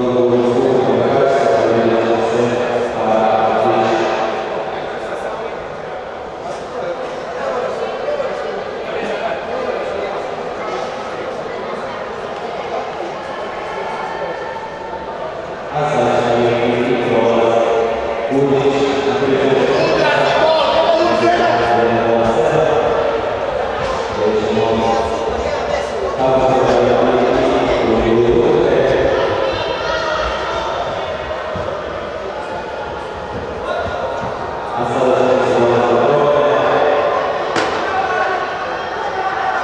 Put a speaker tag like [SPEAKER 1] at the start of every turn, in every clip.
[SPEAKER 1] Quando eu for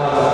[SPEAKER 1] Uh,